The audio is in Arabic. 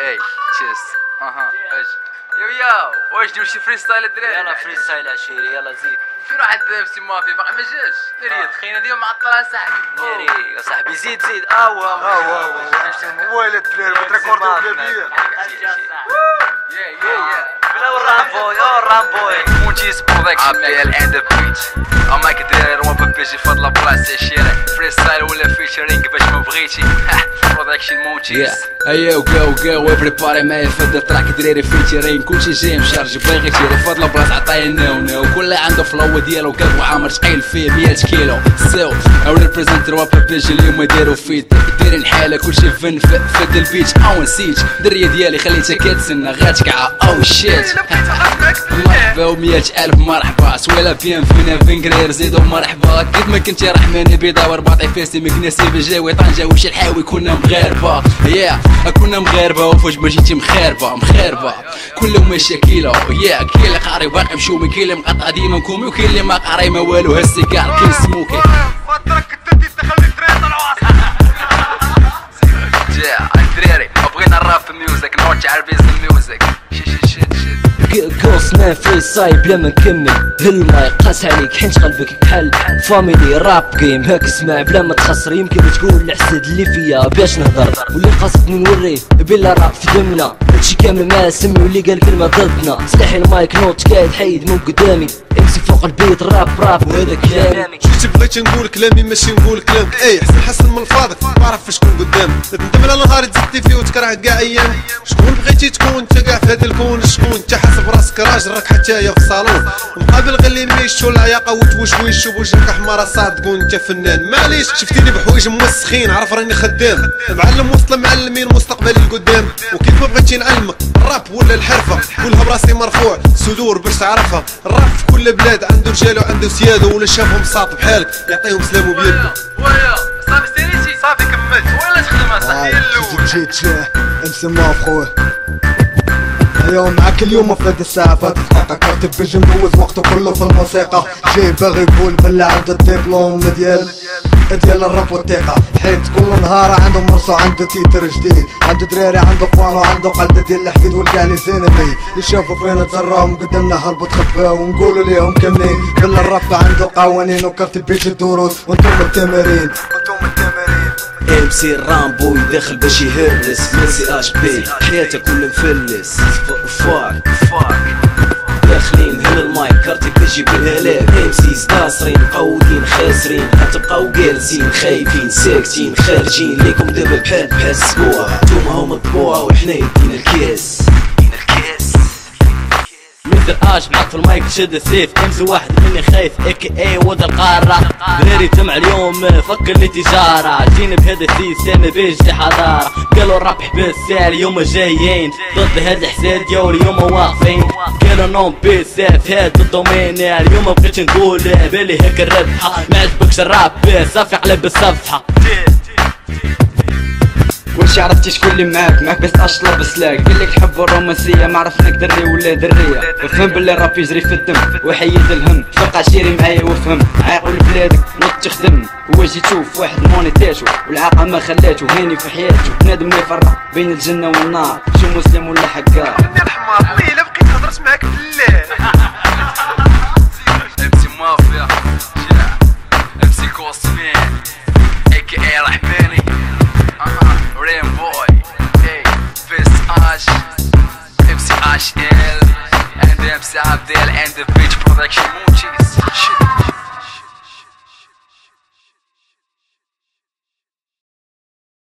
اي تشيس أها إيش يو يو واش ندير شي فري ستايل الدراري يلا فري ستايل عشيري يلا زيد في واحد سي مافي باقي ما جاش دري الخينا ديما معطله صاحبي ناري يا صاحبي زيد زيد آه واو آه واو ويلي الدراري بتريكوردو كبير يا يا يا بلا الرامبوي آه الرامبوي مونتيز برودكشن ابيل اند ذا بيتش اماك دراري روابا بيجي فضل بلاصه الشارع فري ستايل ولا فيتشرينغ باش ما بغيتي برودكشن مونتيز ايا وكا وكا وبريباري معايا فدا تراك دراري فيتشرين كلشي جاي مشارج باغي يشري فضل بلاص عطايا ناو ناو كل عنده فلو ديالو كاب وعامر ثقيل فيه 100 كيلو سو أو ريبريزنت روابا بيجي اليوم داروا فيت دايرين حالة كلشي فن فد البيتش أو نسيت درية ديالي خليتها كتسنى غاتكعة أو شيت مرحبا ومية ألف مرحبا. سويلا بيان فينا فينكرير زيدو مرحبا. كيف ما كنتي رحماني بيضا ورباطي فيستي مكناسي بجاوي طنجة وش الحاوي كنا مغاربة. يا كنا مغاربة وفوج ما جيتي مخاربة مخاربة. كلهم مشاكيلة يا كاين اللي قاري باقي مشومي كاين اللي مقطع ديما مكومي وكاين اللي ما قاري ما والو هالسيكار كاين سموكي. ما في صايب بلا ما نكمل هالماي قاس عليك حنت قلبك كحل. فاميلي راب جيم هاك اسمع بلا ما تخسر. يمكن تقول الحسد اللي فيا باش نهضر. واللي قصدني نوريه بلا راب في دمنا هادشي كامل ما سمي واللي قال كلمة ضدنا. سلاحي المايك نوت قاعد حيد من قدامي. امسي فوق البيت راب راب وهذا كلامي. شفتي بغيت نقول كلامي ماشي نقول كلام. اي حسن حسن من الفاضل. ما عرف شكون قدام. ندم على نهار تزدتي فيه وتكره كاع أيام. شكون بغيتي تكون؟ أنت كاع في هذا الكون. شكون؟ أنت حاسب راسك راجل راك حتى في الصالون. مقابل غير اللي ميشو العياقة. وتوشويش وبوجهك أحمر صاد تكون انت فنان. معليش. شفتيني بحوايج موسخين عرف راني خدام. معلم وسط المعلمين مستقبلي القدام. بغيتي نعلمك الراب ولا الحرفة؟ كلها براسي مرفوع صدور باش تعرفها. الراب في كل بلاد عنده رجال وعنده سيادة ولا شافهم ساط بحالك يعطيهم سلام وبيده ويا صافي سيريتي صافي كملت ولا تخدم صافي الأول جيت نسمع خويا اليوم معك اليوم في هاد الساعة. فات دقيقة كاتب ندوز وقته كله في الموسيقى. جاي باغي يقول بلا عنده الدبلوم ديال ديال الراب والثقة. حيت كل نهار عنده مرسو عنده تيتر جديد. عنده دراري عنده خوانو عنده قلدة ديال الحديد والكاني زينبي يشوفوا فينا تزراهم قدامنا هربوا تخباو ونقولوا ليهم كاملين بلا الراب عنده قوانين وكاتب بيش الدروس. وأنتم التمارين وأنتم التمارين ام سي رامبو يدخل باش يهرس. ميسي اش بي. حياته كل مفلس فاك فاك داخلين. هنا المايك كارتي بيجي بالهلاك ام سيز قاصرين مقودين خاسرين. حتبقاو جالسين خايفين ساكتين خارجين. ليكم دابا بحال بحال سبوع نتوما هما الطبوع وحنا يدينا الكاس مثل اش معك في المايك شد السيف. امسي واحد مني خايف اي اي ود القارة. دراري جمع اليوم فكر لي تجارة جينا بهذا السيستم بيج حضارة. قالوا الراب حبس سال اليوم جايين. ضد هذا الحساد يا اليوم واقفين. قالوا نوم بيس هذا الدومين. اليوم بغيت نقول بالي هيك الربحة. ما عجبكش الراب صافي على بالصفحة. واش عرفتي شكون اللي معاك؟ معاك بس اشلا بسلاك. قال لك حب الرومانسية ما عرفناك دري ولا دريه فهم باللي الراب يجري في الدم وحيد الهم. فرق عشيري معايا وفهم عاقل بلادك نط تخدم. واجي تشوف واحد مونيتاشو والعاقة ما خلاتو. هاني في حياته نادم يفرق بين الجنة والنار. شو مسلم ولا حقار. الحمار ويلا بقيت هضرت معاك بالله production munchies. Shit.